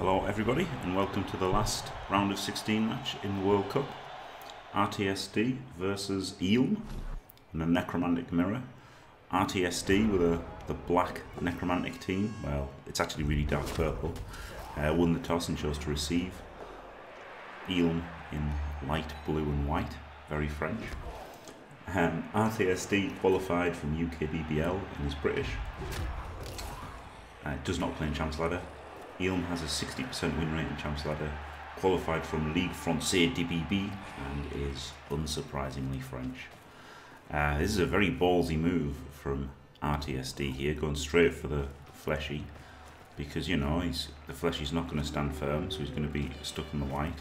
Hello everybody and welcome to the last round of 16 match in the World Cup. RTSD versus Eelm in the Necromantic Mirror. RTSD with a the black Necromantic team, well it's actually really dark purple, uh, won the toss and chose to receive. Eelm in light blue and white, very French. Um, RTSD qualified from UKBBL and is British. Uh, does not play in Champs Ladder. Eelm has a 60% win rate in Champs Ladder, qualified from Ligue Française DBB, and is unsurprisingly French. Uh, this is a very ballsy move from RTSD here, going straight for the fleshy, because you know he's the fleshy's not going to stand firm, so he's going to be stuck in the wight,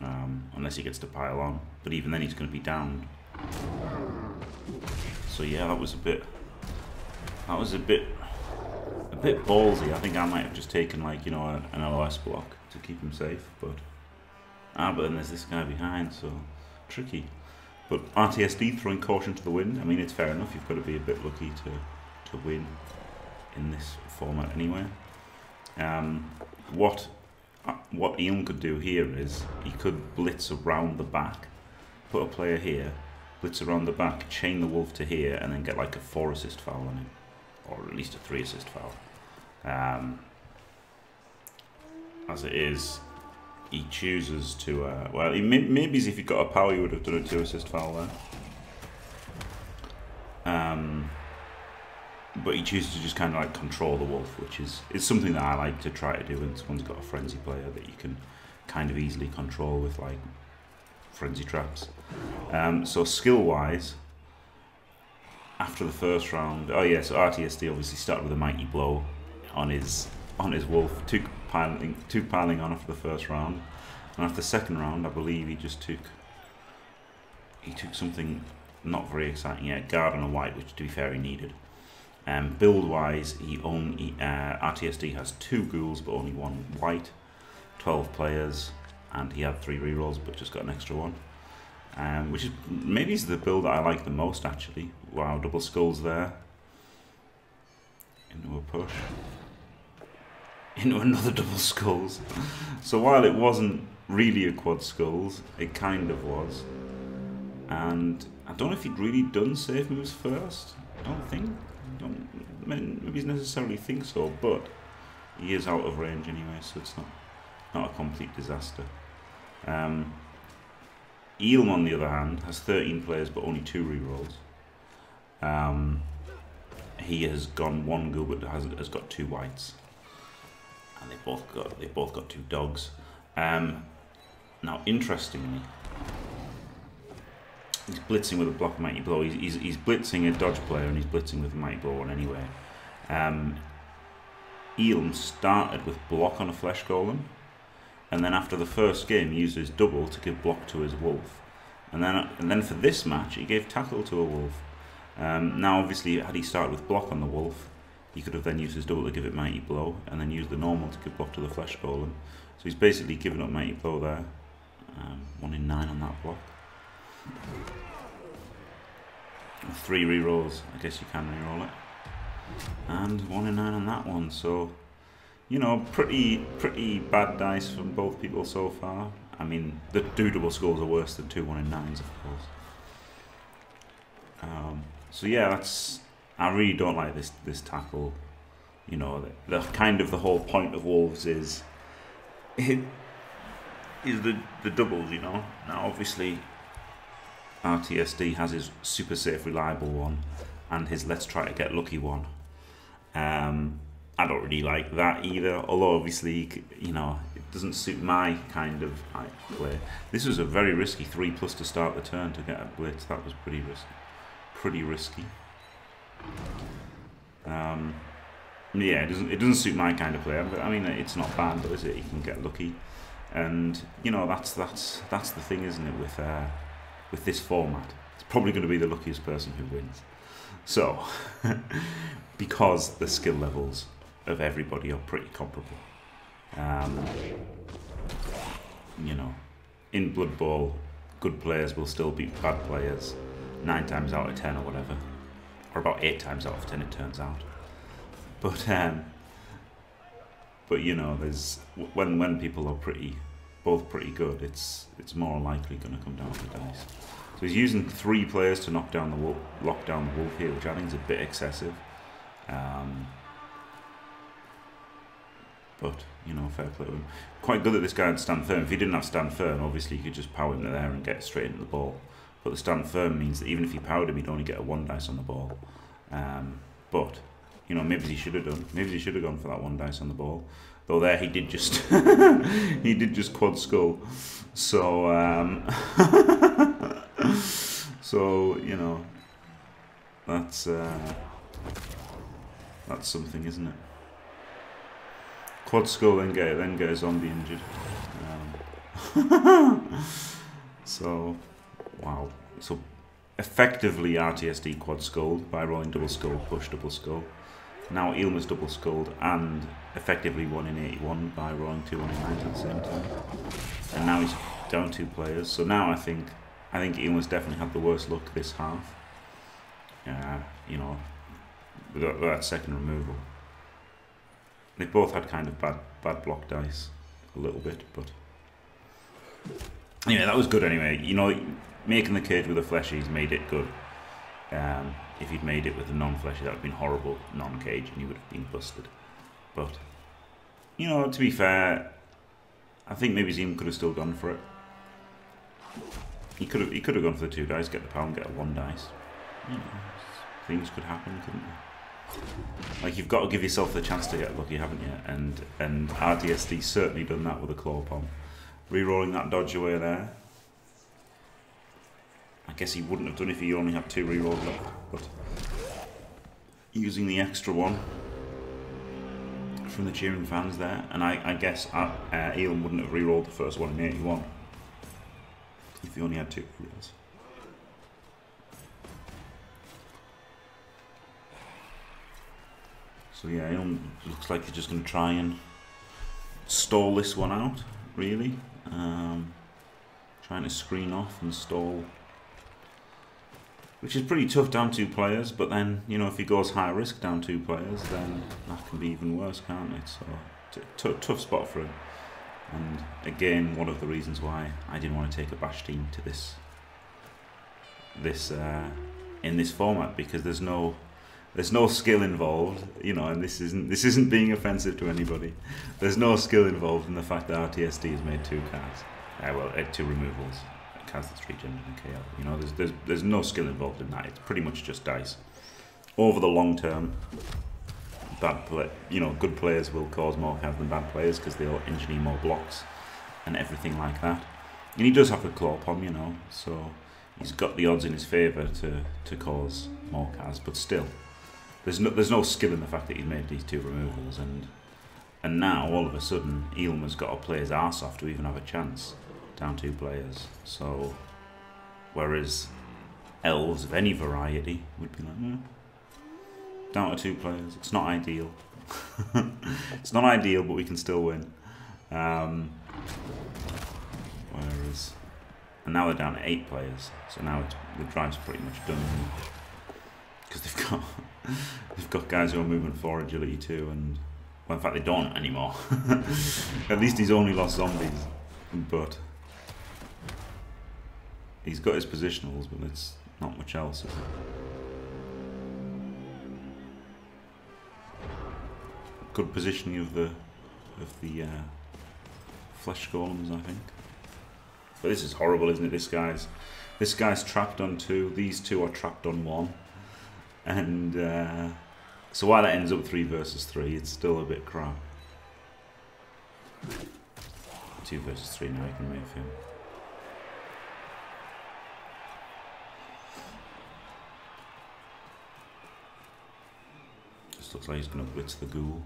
um, unless he gets to pile on. But even then, he's going to be downed. So yeah, that was a bit. That was a bit bit ballsy. I think I might have just taken like, you know, an LOS block to keep him safe, but ah, but then there's this guy behind, so tricky. But RTSD throwing caution to the wind. I mean, it's fair enough. You've got to be a bit lucky to to win in this format anyway. Um, what uh, what Eelm could do here is he could blitz around the back, put a player here, blitz around the back, chain the wolf to here, and then get like a four assist foul on him or at least a three assist foul. Um, as it is, he chooses to. Uh, well, he may, maybe if he got a power, he would have done a two assist foul there. Um, but he chooses to just kind of like control the wolf, which is is something that I like to try to do when someone's got a frenzy player that you can kind of easily control with like frenzy traps. Um, so skill wise, after the first round. Oh yeah, so RTSD obviously started with a mighty blow on his on his wolf, two piling two piling on after the first round, and after the second round, I believe he just took he took something not very exciting yet, guard and a wight, which to be fair he needed. Um, build wise, he only uh, RTSD has two ghouls but only one wight, twelve players, and he had three rerolls but just got an extra one um, which is maybe is the build that I like the most actually. Wow, double skulls there. Into a push. Into another double skulls. so while it wasn't really a quad skulls, it kind of was. And I don't know if he'd really done safe moves first. I don't think. I don't maybe he's necessarily think so, but he is out of range anyway, so it's not not a complete disaster. Um, Eelm, on the other hand, has 13 players but only two rerolls. Um, he has gone one go but has, has got two wights. And they both got they both got two dogs. Um, now, interestingly, he's blitzing with a block of mighty blow. He's, he's, he's, blitzing a dodge player and he's blitzing with a mighty blow anyway. Um, Eelm started with block on a flesh golem and then after the first game he used his double to give block to his wolf and then and then for this match he gave tackle to a wolf um, now obviously had he started with block on the wolf he could have then used his double to give it mighty blow and then used the normal to give block to the flesh golem. So he's basically given up mighty blow there. Um, one in nine on that block. Three rerolls. I guess you can reroll it. And one in nine on that one. So you know, pretty pretty bad dice from both people so far. I mean, the doodable scores are worse than two one in nines, of course. Um, so yeah, that's I really don't like this this tackle. You know, the, the kind of the whole point of wolves is it is the the doubles. You know, now obviously RTSD has his super safe reliable one and his let's try to get lucky one. Um, I don't really like that either. Although obviously, you know, it doesn't suit my kind of play. This was a very risky three plus to start the turn to get a blitz. That was pretty risky. Pretty risky. Um, yeah, it doesn't it doesn't suit my kind of play. I mean, it's not bad, though, is it? You can get lucky, and you know that's that's that's the thing, isn't it? With uh, with this format, it's probably going to be the luckiest person who wins. So, because the skill levels of everybody are pretty comparable. Um, you know, in Blood Bowl, good players will still beat bad players nine times out of ten or whatever, or about eight times out of ten it turns out. But um, but you know, there's when when people are pretty, both pretty good, it's it's more likely going to come down to dice. So he's using three players to knock down the wolf, lock down the wolf here, which I think is a bit excessive. Um, but you know, fair play. Quite good that this guy had stand firm. If he didn't have stand firm, obviously you could just power him there and get straight into the ball. But the stand firm means that even if he powered him, he'd only get a one dice on the ball. Um, but you know, maybe he should have done. Maybe he should have gone for that one dice on the ball. Though there he did just he did just quad skull. So um, so you know that's uh, that's something, isn't it? Quad skull then get then get a zombie injured. Um, so wow. So effectively RTSD quad skulled by rolling double skull, push double skull. Now Eelm's double skulled and effectively one in 81 by rolling two one in 90 at the same time. And now he's down two players. So now I think I think Eelm's definitely had the worst luck this half. Uh, you know, that, that second removal. They both had kind of bad bad block dice a little bit, but anyway, that was good anyway. You know, making the cage with the fleshies made it good. Um, if he'd made it with a non-fleshy, that would have been horrible non-cage, and he would have been busted. But you know, to be fair, I think maybe Zim could have still gone for it. He could have he could have gone for the two dice, get the pound, get a one dice. You know, things could happen, couldn't they? Like you've got to give yourself the chance to get lucky, haven't you? And and RTSD certainly done that with a claw pom. Rerolling that dodge away there. I guess he wouldn't have done if he only had two rerolls left, but using the extra one from the cheering fans there, and I, I guess uh, uh, Eelm wouldn't have rerolled the first one in 81 if he only had two rerolls. So yeah, Eelm looks like he's just going to try and stall this one out, really. Um, trying to screen off and stall which is pretty tough down two players. But then, you know, if he goes high risk down two players, then that can be even worse, can't it? So, tough spot for him. And again, one of the reasons why I didn't want to take a bash team to this, this uh, in this format because there's no, there's no skill involved, you know, and this isn't this isn't being offensive to anybody. There's no skill involved in the fact that RTSD has made two cards, uh, well, uh, two removals the street engine and KO. You know, there's, there's there's no skill involved in that. It's pretty much just dice. Over the long term, bad play, you know, good players will cause more cards than bad players because they'll engineer more blocks and everything like that. And he does have a claw pom, you know, so he's got the odds in his favour to to cause more cards, but still, there's no there's no skill in the fact that he's made these two removals and. And now, all of a sudden, Eelm's got to play his arse off to even have a chance down two players. So, whereas elves of any variety would be like, yeah, down to two players. It's not ideal. it's not ideal, but we can still win. Um, whereas, and now they're down to eight players. So now the drive's pretty much done because they've got they've got guys who are moving for agility too, and well, in fact they don't anymore. At least he's only lost zombies, but he's got his positionals, but it's not much else? Good positioning of the of the uh, flesh golems, I think. But this is horrible, isn't it? This guy's this guy's trapped on two. These two are trapped on one, and uh, so while that ends up three versus three, it's still a bit crap. Two versus three now. You can move him. Just looks like he's going to blitz the ghoul.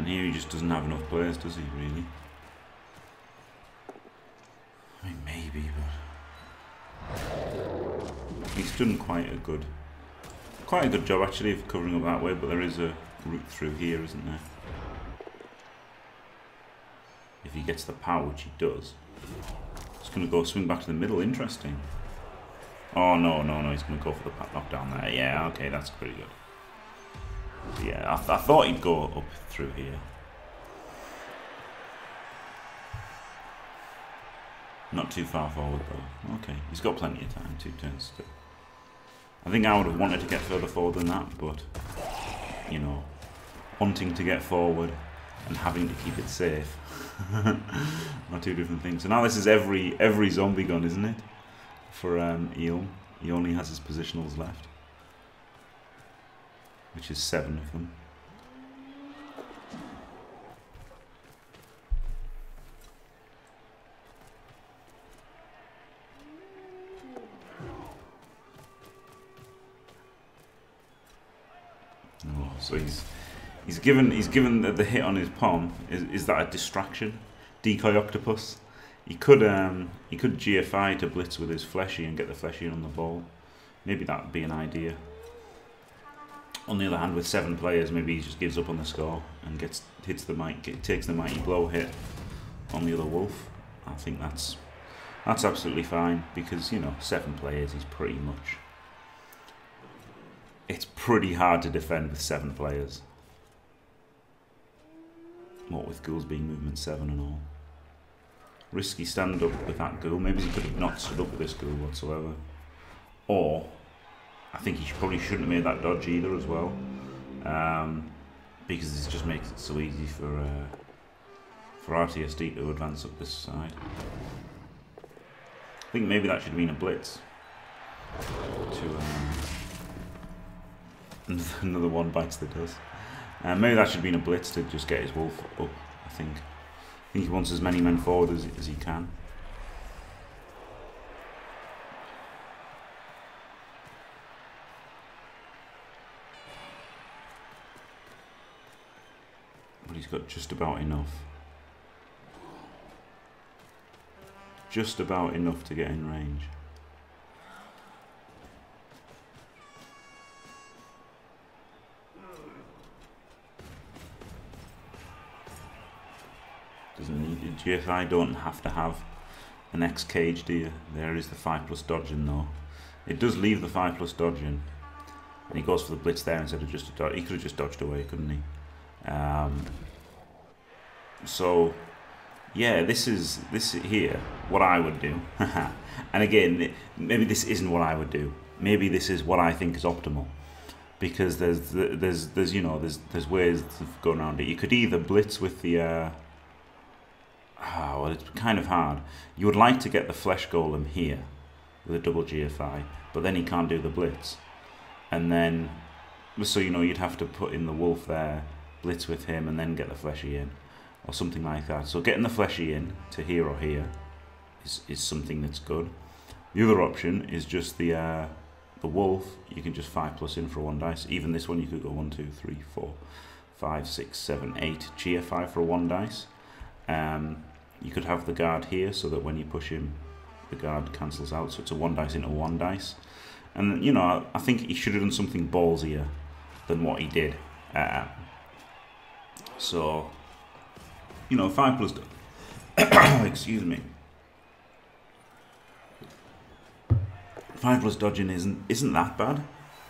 And here he just doesn't have enough players, does he, really? I mean, maybe, but... He's done quite a good... Quite a good job, actually, of covering up that way, but there is a route through here, isn't there? if he gets the power, which he does. He's going to go swing back to the middle. Interesting. Oh, no, no, no. He's going to go for the knockdown there. Yeah, okay, that's pretty good. Yeah, I, th I thought he'd go up through here. Not too far forward, though. Okay, he's got plenty of time. Two turns still. I think I would have wanted to get further forward than that, but, you know, wanting to get forward and having to keep it safe are two different things. So now this is every every zombie gun, isn't it? For um, Eel. He only has his positionals left. Which is seven of them. Oh, so he's He's given he's given the, the hit on his palm. Is, is that a distraction? Decoy octopus. He could um he could GFI to blitz with his fleshy and get the fleshy on the ball. Maybe that'd be an idea. On the other hand, with seven players, maybe he just gives up on the score and gets hits the might takes the mighty blow hit on the other wolf. I think that's that's absolutely fine because you know seven players is pretty much. It's pretty hard to defend with seven players. What with ghouls being movement 7 and all. Risky stand up with that ghoul. Maybe he could have not stood up with this ghoul whatsoever. Or, I think he probably shouldn't have made that dodge either as well. Um, because this just makes it so easy for uh, for RTSD to advance up this side. I think maybe that should have been a blitz. To um, another one bites the dust. Uh, maybe that should have been a blitz to just get his wolf up, I think. I think he wants as many men forward as, as he can. He's got just about enough. Just about enough to get in range. doesn't need. GFI don't have to have an X cage, do you? There is the 5 plus dodging though. It does leave the 5 plus dodging. And he goes for the blitz there instead of just a dodge. He could have just dodged away, couldn't he? Um, so, yeah, this is this here what I would do. and again, maybe this isn't what I would do. Maybe this is what I think is optimal. Because there's there's there's you know there's there's ways of going around it. You could either blitz with the uh, oh, well, it's kind of hard. You would like to get the flesh golem here with a double GFI, but then he can't do the blitz. And then, so you know, you'd have to put in the wolf there, blitz with him, and then get the fleshy in, or something like that. So getting the fleshy in to here or here is, is something that's good. The other option is just the uh, the wolf. You can just five plus in for one dice. Even this one, you could go one, two, three, four, five, six, seven, eight GFI for one dice. Um, you could have the guard here so that when you push him, the guard cancels out. So it's a one dice into one dice. And, you know, I think he should have done something ballsier than what he did. Uh, so, you know, 5 plus... excuse me. 5 plus dodging isn't, isn't that bad.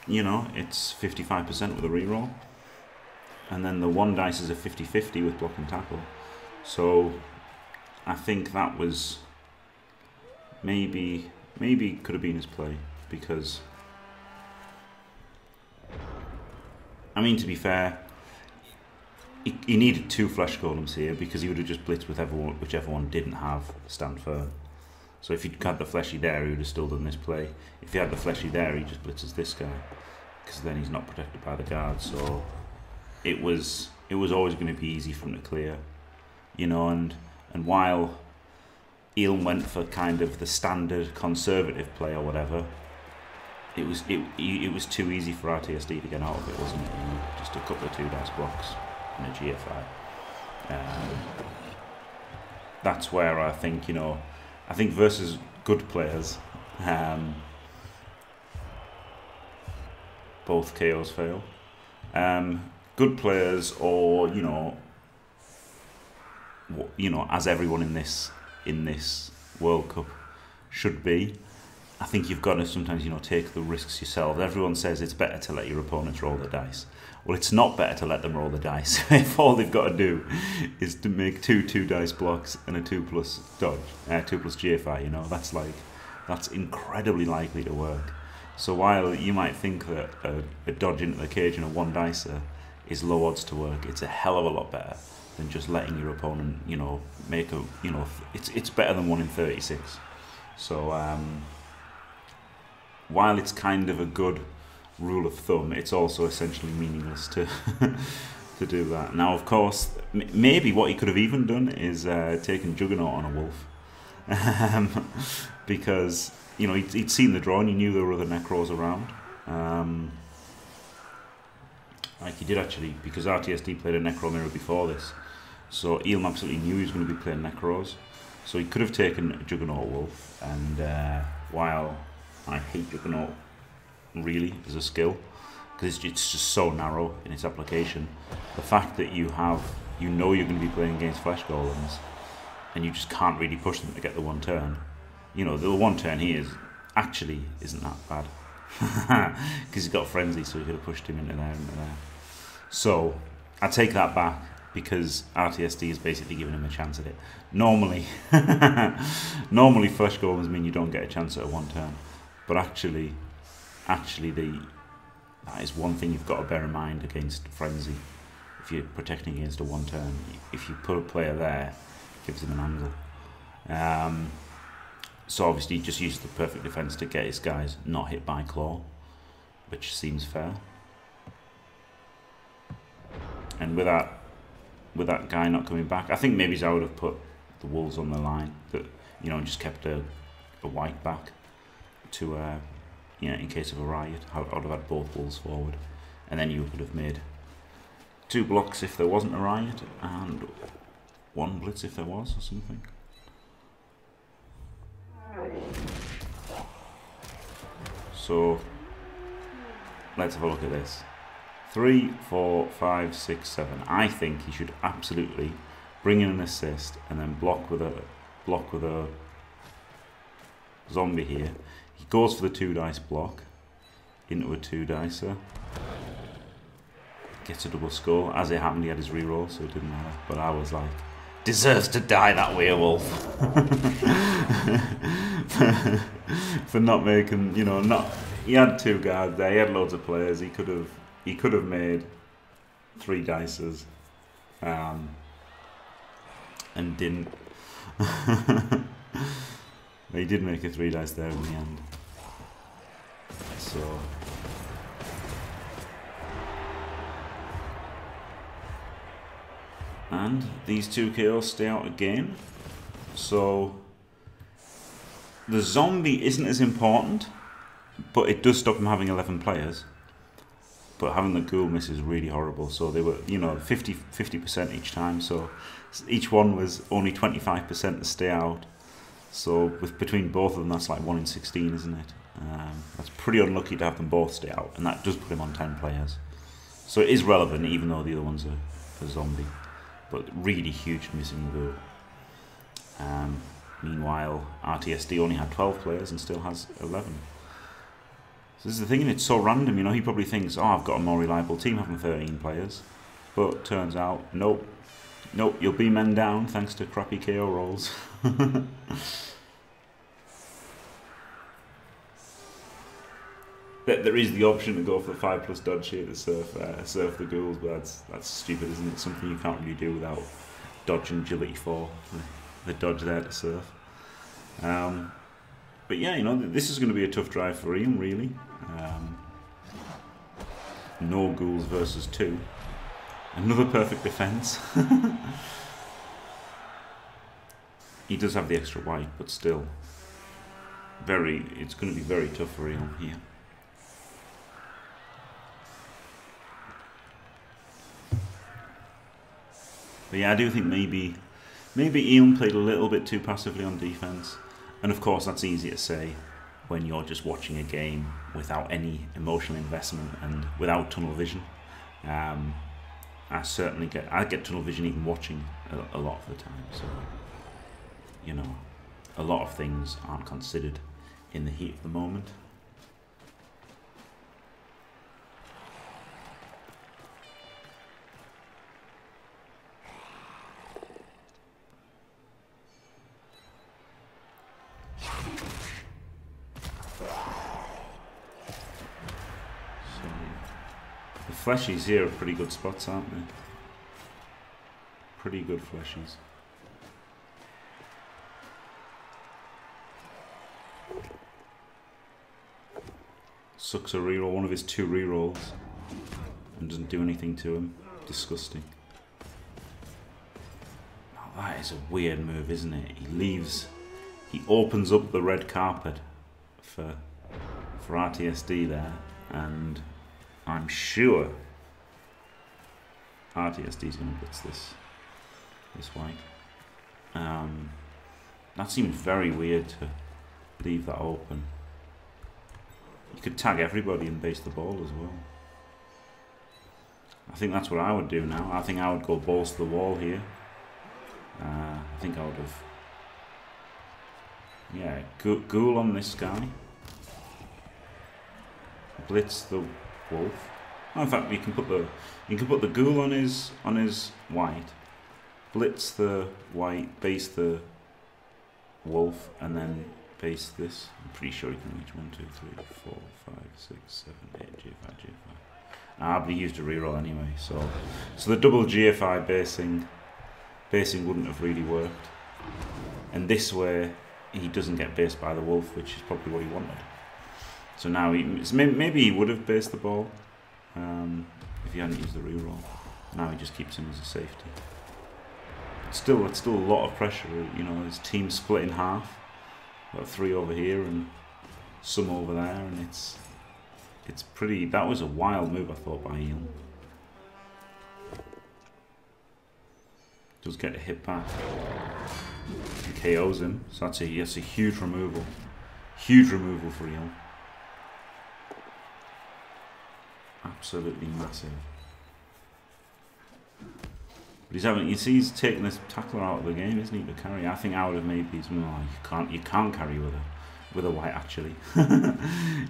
You know, it's 55% with a reroll. And then the one dice is a 50-50 with block and tackle. So I think that was maybe maybe could have been his play because I mean to be fair he, he needed two flesh golems here because he would have just blitzed with everyone, whichever one didn't have stand firm. So if he'd had the fleshy there, he would have still done this play. If he had the fleshy there, he just blitzes this guy because then he's not protected by the guard. So it was it was always going to be easy for to clear, you know, and and while Eelm went for kind of the standard conservative play or whatever, it was it it was too easy for RTSD to get out of it, wasn't it? Just a couple of two dice blocks and a GFI. Um, that's where I think you know, I think versus good players, um, both KOs fail. Um, good players, or you know, you know, as everyone in this in this World Cup should be. I think you've got to sometimes, you know, take the risks yourself. Everyone says it's better to let your opponents roll the dice. Well, it's not better to let them roll the dice if all they've got to do is to make two two dice blocks and a two plus dodge, uh, two plus GFI. You know, that's like that's incredibly likely to work. So while you might think that a, a dodge into the cage and a one dicer is low odds to work, it's a hell of a lot better than just letting your opponent, you know, make a, you know, it's it's better than one in thirty six. So um, while it's kind of a good rule of thumb, it's also essentially meaningless to to do that. Now, of course, maybe what he could have even done is uh, taken Juggernaut on a wolf, um, because you know he'd, he'd, seen the draw and he knew there were other Necros around. Um, like he did actually, because RTSD played a Necro Mirror before this, so Eelm absolutely knew he was going to be playing Necros. So he could have taken Juggernaut Wolf, and uh, while I hate Juggernaut really as a skill because it's, it's just so narrow in its application. The fact that you have, you know, you're going to be playing against flesh golems, and you just can't really push them to get the one turn. You know, the one turn he is actually isn't that bad because he's got frenzy, so he could have pushed him into there, into there. So I take that back because RTSD is basically giving him a chance at it. Normally, normally flesh golems mean you don't get a chance at a one turn, but actually actually the that is one thing you've got to bear in mind against frenzy. If you're protecting against a one turn, if you put a player there, it gives him an angle. Um, so obviously, he just uses the perfect defense to get his guys not hit by claw, which seems fair. And with that, with that guy not coming back, I think maybe I would have put the wolves on the line, that you know, just kept a, a wight back to uh, you know, in case of a riot. I would have had both wolves forward. And then you could have made two blocks if there wasn't a riot, and one blitz if there was, or something. So, let's have a look at this. Three, four, five, six, seven. I think he should absolutely bring in an assist and then block with a block with a zombie here he goes for the two dice block into a two dicer. Gets a double skull. As it happened, he had his reroll, so it didn't matter. But I was like, deserves to die that werewolf for not making, you know, not. He had two guards there. He had loads of players. He could have, he could have made three dices, um, and didn't. They did make a three dice there in the end. So... And these two KOs stay out again. So... The zombie isn't as important, but it does stop them having 11 players. But having the ghoul miss is really horrible. So they were, you know, 50 50% each time. So each one was only 25% to stay out. So with between both of them, that's like 1 in 16, isn't it? Um, that's pretty unlucky to have them both stay out, and that does put him on 10 players. So it is relevant, even though the other one's a, a zombie. But really huge missing goal. Um, meanwhile, RTSD only had 12 players and still has 11. So this is the thing, and it's so random, you know, he probably thinks, oh, I've got a more reliable team having 13 players. But turns out, nope, nope, you'll be men down thanks to crappy KO rolls. there is the option to go for the five plus dodge here to surf uh, surf the ghouls, but that's that's stupid, isn't it? Something you can't really do without dodging agility for the, the dodge there to surf. Um, but yeah, you know, this is going to be a tough drive for Ian, really. Um, no ghouls versus two. Another perfect defense. He does have the extra wight, but still, very. It's going to be very tough for him here. But yeah, I do think maybe maybe Ian played a little bit too passively on defense, and of course that's easy to say when you're just watching a game without any emotional investment and without tunnel vision. Um, I certainly get I get tunnel vision even watching a, a lot of the time. So you know, a lot of things aren't considered in the heat of the moment. The fleshies here are pretty good spots, aren't they? Pretty good fleshies. Sucks a reroll, one of his two rerolls. And doesn't do anything to him. Disgusting. Oh, that is a weird move, isn't it? He leaves... He opens up the red carpet for, for RTSD there. And I'm sure RTSD is going to blitz this this wight. Um, that seems very weird to leave that open. You could tag everybody and base the ball as well. I think that's what I would do now. I think I would go balls to the wall here. Uh, I think I would have... Yeah, ghoul on this guy. Blitz the wolf. Oh, in fact, you can put the you can put the ghoul on his on his wight, blitz the wight, base the wolf, and then base this. I'm pretty sure you can reach 1, 2, 3, 4, 5, 6, 7, 8, GFI, GFI. But he used a reroll anyway, so so the double GFI basing basing wouldn't have really worked. And this way, he doesn't get based by the wolf, which is probably what he wanted. So now he maybe he would have based the ball um, if he hadn't used the reroll. Now he just keeps him as a safety. still, it's still a lot of pressure. You know, his team split in half. Got three over here and some over there, and it's it's pretty. That was a wild move, I thought, by Ian. Does get a hit back. And KOs him. So that's a that's a huge removal. Huge removal for Ian. Absolutely massive. But he's having, you he's taking this tackler out of the game, isn't he, to carry? I think I would have made these. Well, you can't, you can't carry with a, with a wight actually,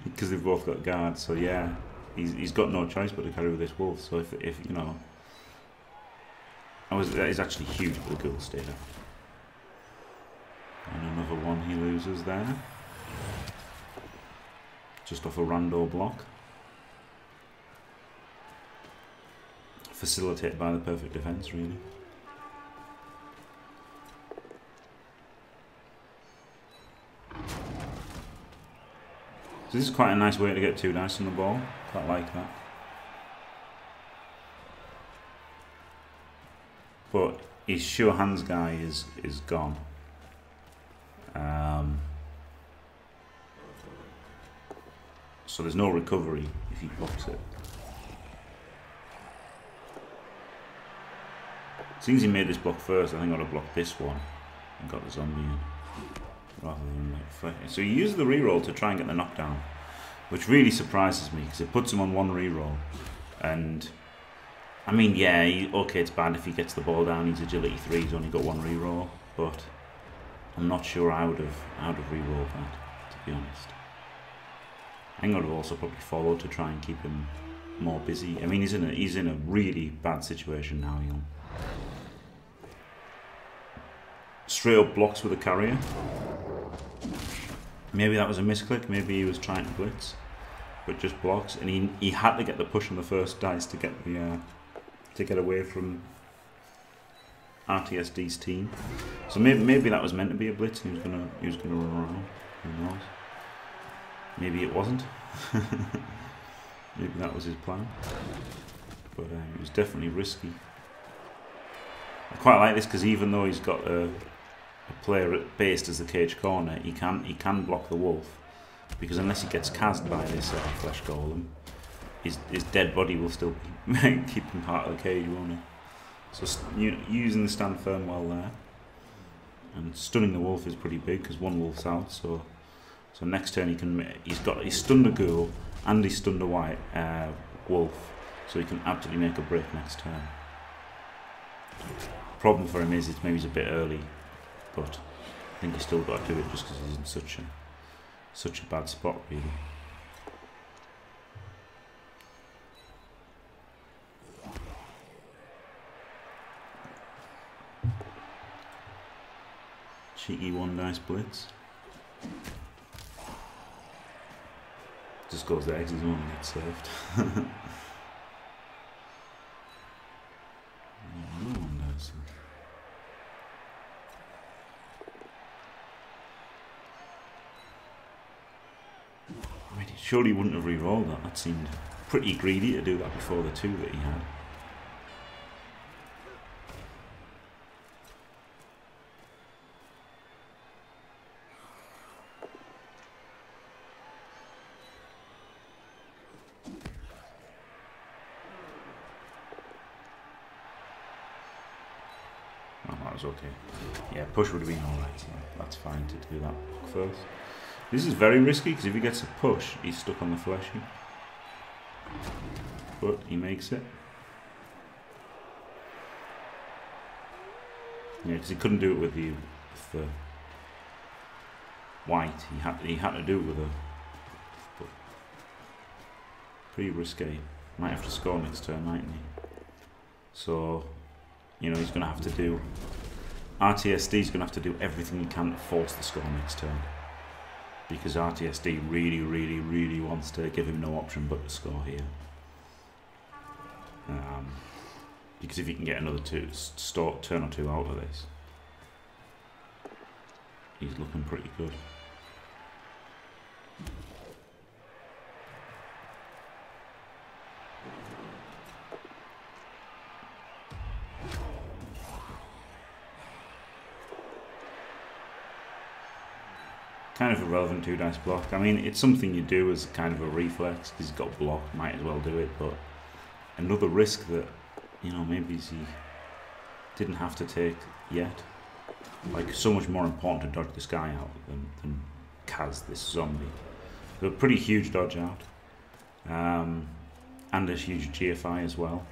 because they've both got guards. So yeah, he's he's got no choice but to carry with this wolf. So if if you know, I was that is actually huge for the Ghoul Stater. And another one he loses there, just off a rando block. Facilitated by the perfect defence, really. So this is quite a nice way to get two dice on the ball. Quite like that. But his sure hands guy is is gone. Um, so there's no recovery if he blocks it. Since he made this block first, I think I would have blocked this one and got the zombie in. Rather than like So he used the reroll to try and get the knockdown. Which really surprises me because it puts him on one reroll. And I mean, yeah, he, okay, it's bad if he gets the ball down. He's agility three. He's only got one reroll, but I'm not sure I would have I would have rerolled that. To be honest, I think I would have also probably followed to try and keep him more busy. I mean, he's in a he's in a really bad situation now, Young straight up blocks with a carrier. Maybe that was a misclick, maybe he was trying to blitz, but just blocks, and he he had to get the push on the first dice to get the uh, to get away from RTSD's team. So maybe maybe that was meant to be a blitz, and he was gonna he was gonna run around. Who knows? Maybe it wasn't. maybe that was his plan, but uh, it was definitely risky. I quite like this because even though he's got a a player based as the cage corner, he can he can block the wolf because unless he gets cast by this uh, flesh golem, his his dead body will still keep him part of the cage, won't it? So using the stand firm well there, and stunning the wolf is pretty big because one wolf's out. So so next turn he can he's got he's stunned a ghoul and he's stunned a wight uh, wolf, so he can absolutely make a break next turn. Problem for him is it's maybe he's a bit early but I think he's still got to do it just because he's in such a such a bad spot, really. Cheeky one dice blitz. Just goes the exit zone and gets saved. Surely wouldn't have re-rolled that. That seemed pretty greedy to do that before the two that he had. Okay. Yeah, push would have been alright. that's fine to do that first. This is very risky because if he gets a push, he's stuck on the fleshy. But he makes it. Yeah, because he couldn't do it with the, with the wight. He had he had to do it with a but pretty risky. Might have to score next turn, mightn't he? So, you know, he's going to have to do. RTSD's going to have to do everything he can to force the score next turn because RTSD really, really, really wants to give him no option but to score here. Um, because if he can get another two, start, turn or two out of this, he's looking pretty good. Kind of irrelevant two dice block. I mean, it's something you do as kind of a reflex because he's got block, might as well do it. But another risk that you know maybe he didn't have to take yet. Like so much more important to dodge this guy out than, than Kaz, this zombie. So a pretty huge dodge out, um, and a huge GFI as well.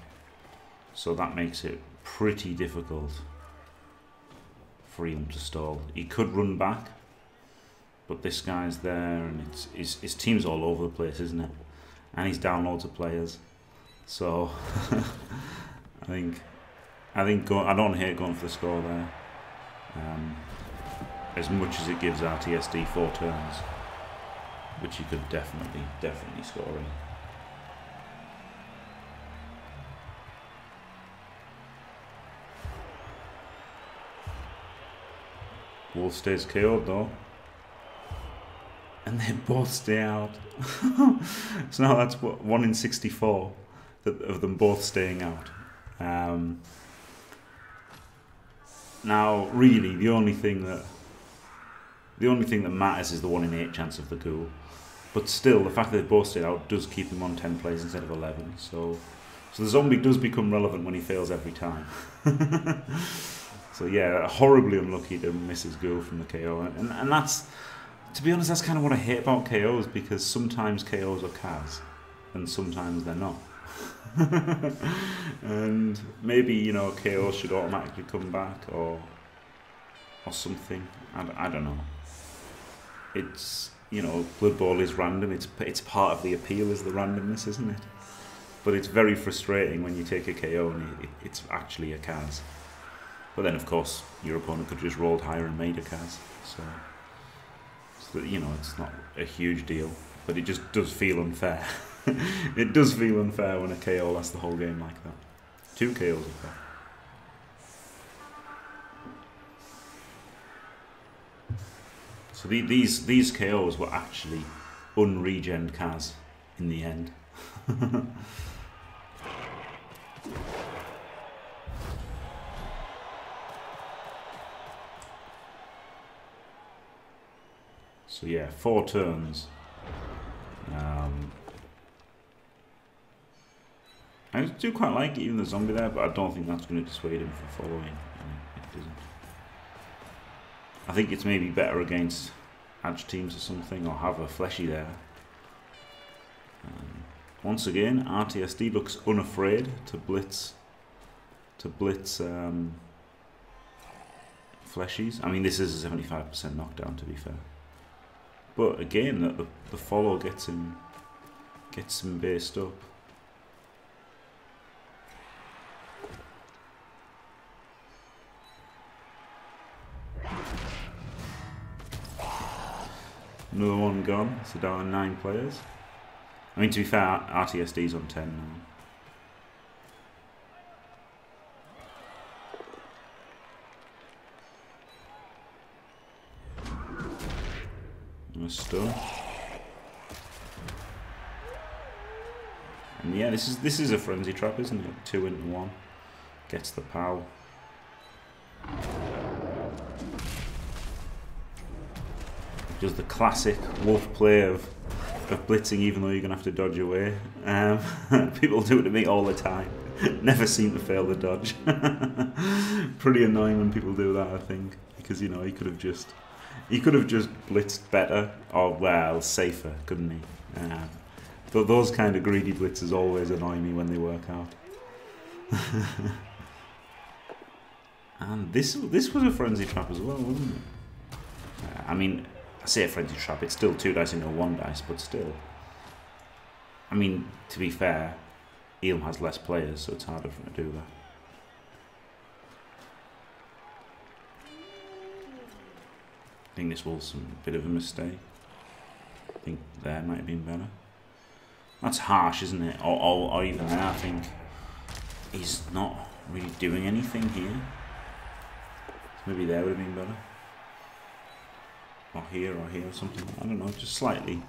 So that makes it pretty difficult for him to stall. He could run back, but this guy's there, and it's his, his team's all over the place, isn't it? And he's down loads of players, so I think I think go, I don't hate going for the score there. Um, as much as it gives RTSD four turns, which he could definitely definitely score in. Wolf stays KO'd though and they both stay out. so now that's what one in sixty-four of them both staying out. Um, now, really, the only thing that the only thing that matters is the one in eight chance of the ghoul. But still, the fact that they both stayed out does keep him on ten plays instead of eleven. So, so the zombie does become relevant when he fails every time. so yeah, horribly unlucky to miss his ghoul from the KO, and and that's to be honest, that's kind of what I hate about KOs because sometimes KOs are cas and sometimes they're not. and maybe you know KO should automatically come back or or something. I, I don't know. It's you know Blood Bowl is random. It's it's part of the appeal is the randomness, isn't it? But it's very frustrating when you take a KO and it, it's actually a cas. But then of course your opponent could just rolled higher and made a cas. So you know it's not a huge deal, but it just does feel unfair. it does feel unfair when a KO lasts the whole game like that. Two KOs fact. So the, these these KOs were actually unregen cas in the end. So yeah, four turns. Um, I do quite like even the zombie there, but I don't think that's going to dissuade him from following. It doesn't. I think it's maybe better against edge teams or something, or have a fleshy there. Um, once again, RTSD looks unafraid to blitz, to blitz um, fleshies. I mean, this is a 75% knockdown, to be fair. But again, the, the follow gets him gets him based up. Another one gone, so down nine players. I mean, to be fair, RTSD's on 10 now. A stun. And yeah, this is this is a frenzy trap, isn't it? Two into one. Gets the pow. Does the classic wolf play of of blitzing even though you're gonna have to dodge away. Um, people do it to me all the time. Never seem to fail the dodge. Pretty annoying when people do that, I think, because you know he could have just he could have just blitzed better or well safer, couldn't he? Um, but those kind of greedy blitzes always annoy me when they work out. and this this was a frenzy trap as well, wasn't it? Uh, I mean, I say a frenzy trap. It's still two dice into one dice, but still. I mean, to be fair, Eelm has less players, so it's harder for him to do that. Think this was a bit of a mistake. I think there might have been better. That's harsh, isn't it? Or, or, or even there, I think he's not really doing anything here. maybe there would have been better. Or here, or here, or something. I don't know, just slightly.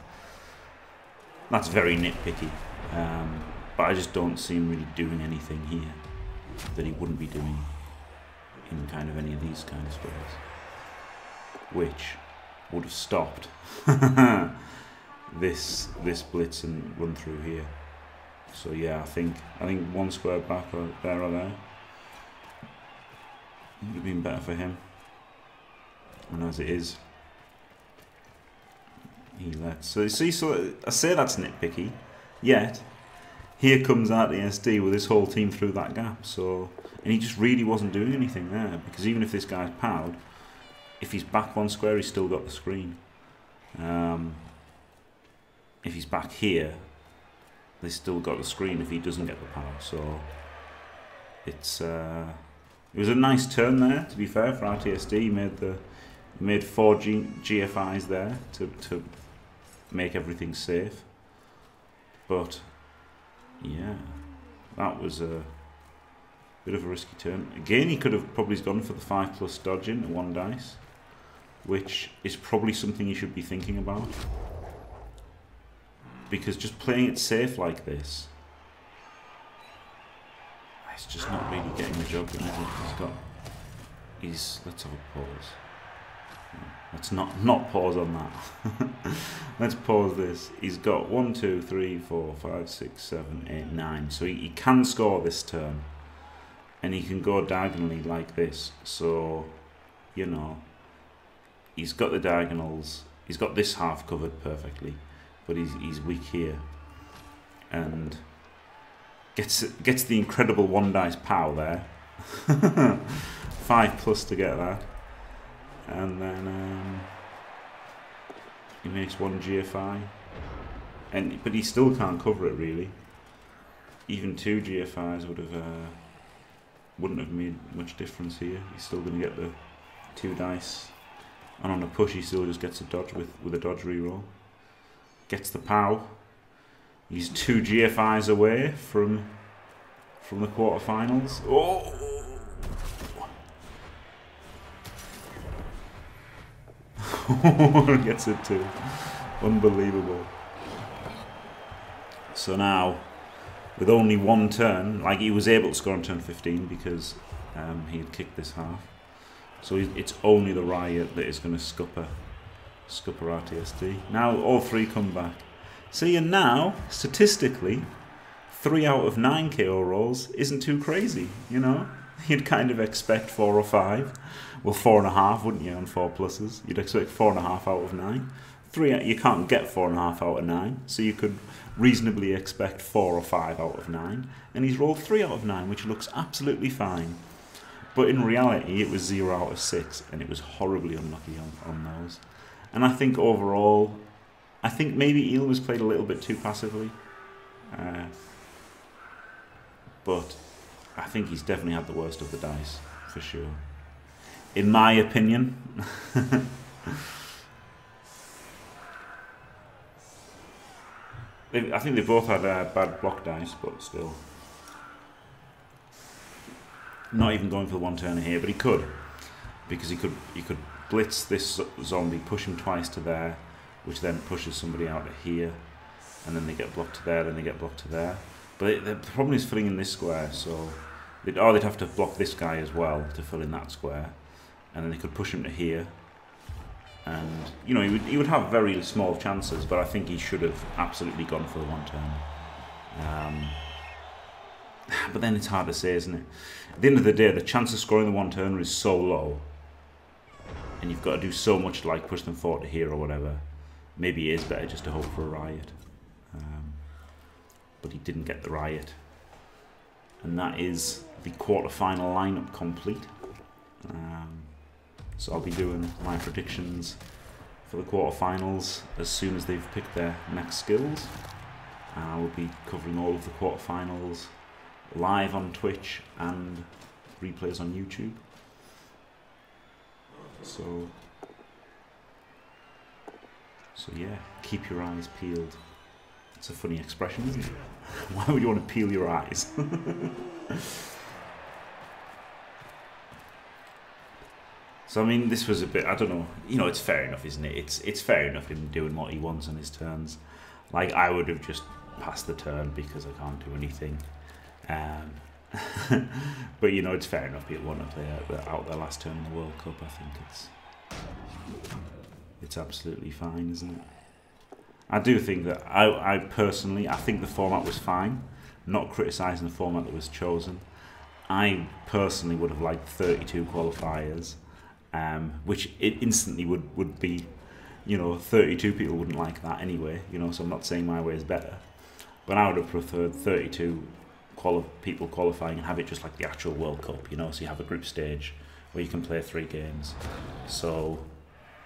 That's very nitpicky. Um, but I just don't see him really doing anything here that he wouldn't be doing in kind of any of these kind of squares which would have stopped this this blitz and run through here. So yeah, I think I think one square back or there or there would have been better for him. And as it is, he lets. So see, so I say that's nitpicky. Yet here comes RTSD with his whole team through that gap. So and he just really wasn't doing anything there because even if this guy's powed, if he's back one square, he's still got the screen. Um, if he's back here, they've still got the screen if he doesn't get the power. So it's uh, it was a nice turn there. To be fair, for RTSD, he made the he made four G GFIs there to to make everything safe. But yeah, that was a bit of a risky turn. Again, he could have probably gone for the five plus dodging at one dice which is probably something you should be thinking about. Because just playing it safe like this, it's just not really getting the job done, is it? He's got, he's, let's have a pause. Let's not, not pause on that. let's pause this. He's got one, two, three, four, five, six, seven, eight, nine. So he, he can score this turn. And he can go diagonally like this. So, you know, he's got the diagonals. He's got this half covered perfectly, but he's he's weak here, and gets gets the incredible one dice pow there. Five plus to get that, and then um, he makes one GFI, and but he still can't cover it really. Even two GFIs would have uh, wouldn't have made much difference here. He's still going to get the two dice and on a push, he still just gets a dodge with, with a dodge reroll. Gets the POW. He's two GFIs away from from the quarterfinals. Oh! gets it too. Unbelievable. So now, with only one turn, like he was able to score on turn 15 because um, he had kicked this half. So it's only the Riot that is going to scupper, scupper RTSD. Now all three come back. See, and now, statistically, three out of nine KO rolls isn't too crazy, you know? You'd kind of expect four or five. Well, four and a half, wouldn't you, on four pluses? You'd expect four and a half out of nine. Three, you can't get four and a half out of nine, so you could reasonably expect four or five out of nine. And he's rolled three out of nine, which looks absolutely fine. But in reality, it was zero out of six, and it was horribly unlucky on, on those. And I think overall, I think maybe Eel was played a little bit too passively. Uh, but I think he's definitely had the worst of the dice, for sure. In my opinion. I think they both had uh, bad block dice, but still. Not even going for the one turner here, but he could. Because he could he could blitz this zombie, push him twice to there, which then pushes somebody out to here, and then they get blocked to there, then they get blocked to there. But it, the problem is filling in this square, so they'd, oh, they'd have to block this guy as well to fill in that square, and then they could push him to here. And you know he would he would have very small chances, but I think he should have absolutely gone for the one turn. Um, but then it's hard to say, isn't it? At the end of the day, the chance of scoring the one turner is so low and you've got to do so much to like push them forward to here or whatever. Maybe it is better just to hope for a riot. Um, but he didn't get the riot. And that is the quarter-final lineup complete. Um, so I'll be doing my predictions for the quarterfinals as soon as they've picked their next skills. And I will be covering all of the quarterfinals live on Twitch and replays on YouTube. So, so yeah, keep your eyes peeled. It's a funny expression, isn't it? Why would you want to peel your eyes? so I mean, this was a bit. I don't know. You know, it's fair enough, isn't it? It's it's fair enough him doing what he wants on his turns. Like I would have just passed the turn because I can't do anything. Um, but you know, it's fair enough. He won up there, out their last turn in the World Cup. I think it's it's absolutely fine, isn't it? I do think that I, I personally, I think the format was fine. Not criticising the format that was chosen. I personally would have liked 32 qualifiers, um, which it instantly would would be, you know, 32 people wouldn't like that anyway. You know, so I'm not saying my way is better, but I would have preferred 32 quali- people qualifying and have it just like the actual World Cup, you know. So you have a group stage where you can play three games. So,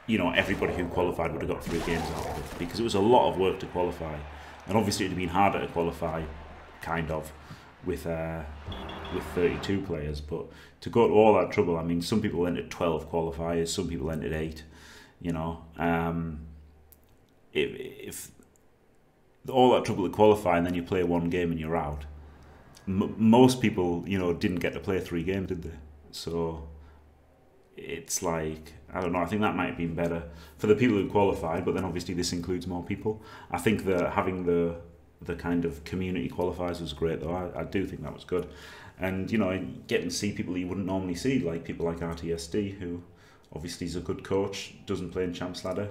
you know, everybody who qualified would have got three games out of it because it was a lot of work to qualify, and obviously it'd have been harder to qualify, kind of, with uh, with 32 players. But to go to all that trouble, I mean, some people entered 12 qualifiers, some people entered eight. You know, um, if, if all that trouble to qualify and then you play one game and you're out m- most people, you know, didn't get to play three games, did they? So it's like I don't know. I think that might have been better for the people who qualified, but then obviously this includes more people. I think that having the the kind of community qualifiers was great, though. I, I do think that was good, and you know, getting to see people you wouldn't normally see, like people like RTSD, who obviously is a good coach, doesn't play in Champs Ladder,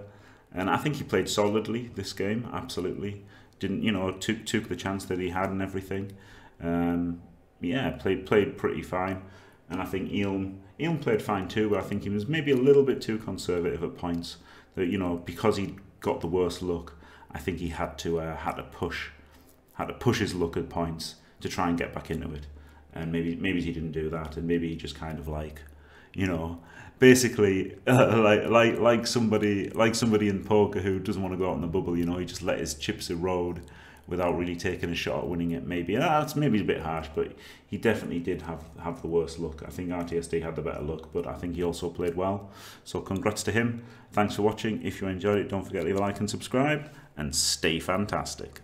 and I think he played solidly this game. Absolutely, didn't you know took took the chance that he had and everything. Um, yeah, played played pretty fine, and I think Eelm Eelm played fine too. But I think he was maybe a little bit too conservative at points. That you know because he got the worst look, I think he had to uh, had to push had to push his luck at points to try and get back into it. And maybe maybe he didn't do that, and maybe he just kind of like, you know, basically uh, like like like somebody like somebody in poker who doesn't want to go out in the bubble. You know, he just let his chips erode without really taking a shot at winning it. Maybe ah, that's maybe a bit harsh, but he definitely did have have the worst luck. I think RTSD had the better luck, but I think he also played well. So congrats to him. Thanks for watching. If you enjoyed it, don't forget to leave a like and subscribe, and stay fantastic.